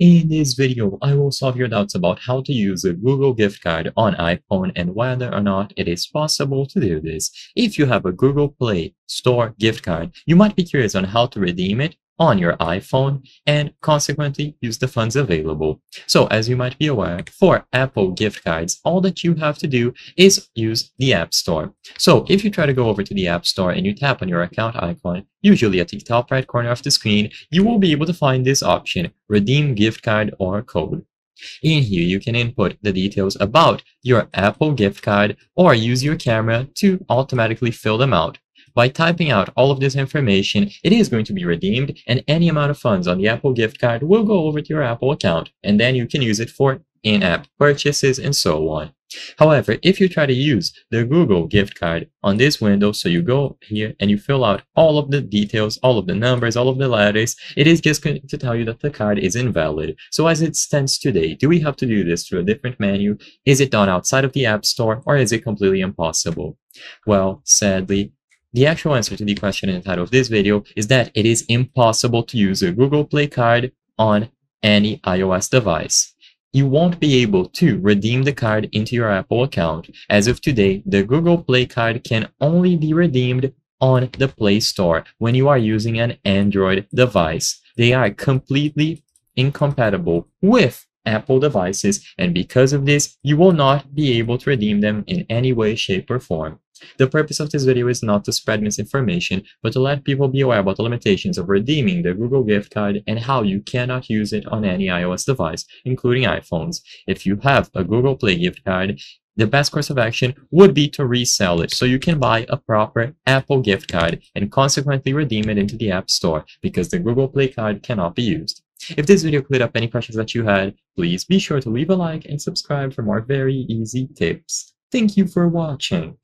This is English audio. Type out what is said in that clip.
In this video, I will solve your doubts about how to use a Google gift card on iPhone and whether or not it is possible to do this. If you have a Google Play Store gift card, you might be curious on how to redeem it on your iPhone and consequently use the funds available. So as you might be aware, for Apple gift cards, all that you have to do is use the App Store. So if you try to go over to the App Store and you tap on your account icon, usually at the top right corner of the screen, you will be able to find this option, redeem gift card or code. In here, you can input the details about your Apple gift card or use your camera to automatically fill them out. By typing out all of this information, it is going to be redeemed and any amount of funds on the Apple gift card will go over to your Apple account and then you can use it for in-app purchases and so on. However, if you try to use the Google gift card on this window, so you go here and you fill out all of the details, all of the numbers, all of the letters, it is just going to tell you that the card is invalid. So as it stands today, do we have to do this through a different menu? Is it done outside of the App Store or is it completely impossible? Well, sadly, the actual answer to the question in the title of this video is that it is impossible to use a Google Play card on any iOS device. You won't be able to redeem the card into your Apple account. As of today, the Google Play card can only be redeemed on the Play Store when you are using an Android device. They are completely incompatible with Apple devices, and because of this, you will not be able to redeem them in any way, shape, or form. The purpose of this video is not to spread misinformation, but to let people be aware about the limitations of redeeming the Google gift card and how you cannot use it on any iOS device, including iPhones. If you have a Google Play gift card, the best course of action would be to resell it so you can buy a proper Apple gift card and consequently redeem it into the App Store because the Google Play card cannot be used. If this video cleared up any questions that you had, please be sure to leave a like and subscribe for more very easy tips. Thank you for watching.